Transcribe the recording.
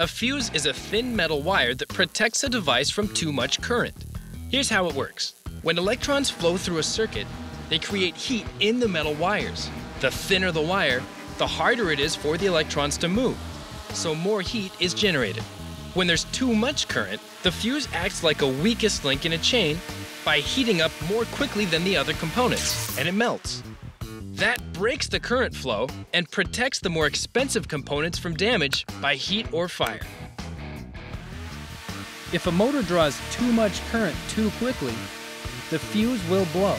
A fuse is a thin metal wire that protects a device from too much current. Here's how it works. When electrons flow through a circuit, they create heat in the metal wires. The thinner the wire, the harder it is for the electrons to move, so more heat is generated. When there's too much current, the fuse acts like a weakest link in a chain by heating up more quickly than the other components, and it melts. That breaks the current flow and protects the more expensive components from damage by heat or fire. If a motor draws too much current too quickly, the fuse will blow.